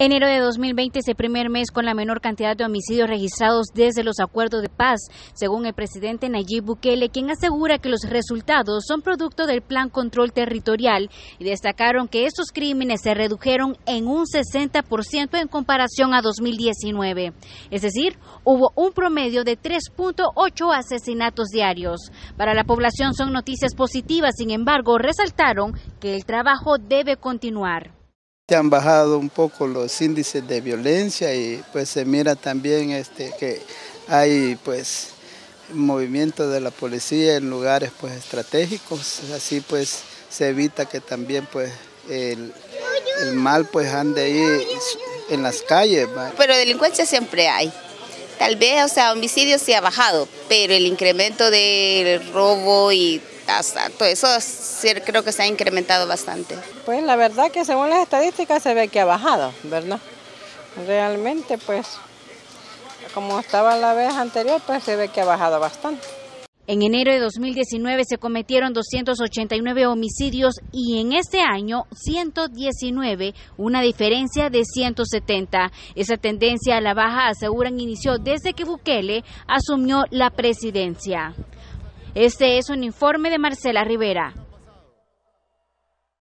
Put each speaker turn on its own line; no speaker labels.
Enero de 2020 es el primer mes con la menor cantidad de homicidios registrados desde los acuerdos de paz, según el presidente Nayib Bukele, quien asegura que los resultados son producto del Plan Control Territorial y destacaron que estos crímenes se redujeron en un 60% en comparación a 2019. Es decir, hubo un promedio de 3.8 asesinatos diarios. Para la población son noticias positivas, sin embargo, resaltaron que el trabajo debe continuar.
Se han bajado un poco los índices de violencia y pues se mira también este, que hay pues movimiento de la policía en lugares pues estratégicos, así pues se evita que también pues el, mal pues ande ahí en las calles.
Pero delincuencia siempre hay. Tal vez, o sea, homicidio sí ha bajado, pero el incremento del robo y todo eso creo que se ha incrementado bastante.
Pues la verdad que según las estadísticas se ve que ha bajado, ¿verdad? Realmente pues como estaba la vez anterior pues se ve que ha bajado bastante.
En enero de 2019 se cometieron 289 homicidios y en este año 119, una diferencia de 170. Esa tendencia a la baja aseguran inició desde que Bukele asumió la presidencia. Este es un informe de Marcela Rivera.